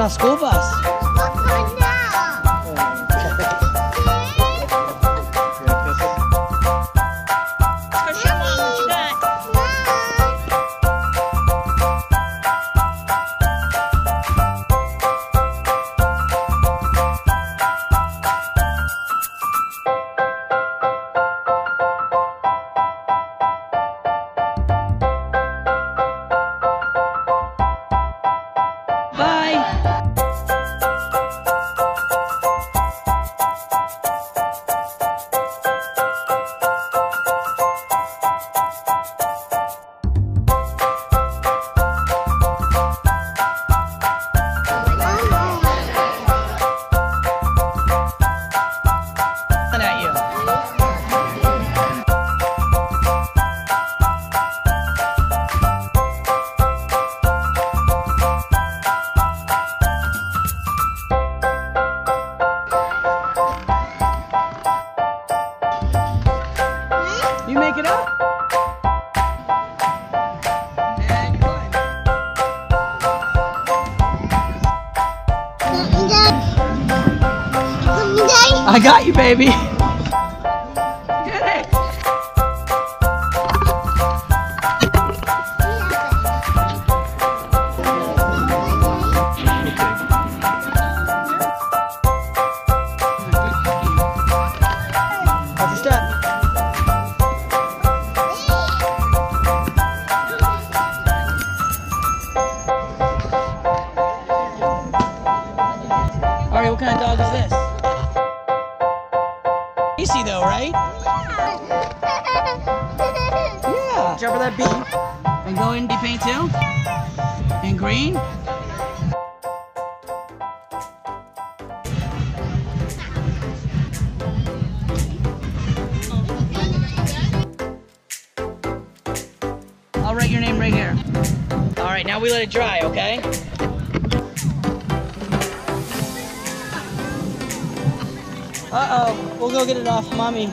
nas Vasco. I got you, baby. Get it. Step? All right, what kind of dog is this? Yeah. Jump that B. And go in deep paint too. And green. I'll write your name right here. All right, now we let it dry, okay? Uh-oh, we'll go get it off, mommy.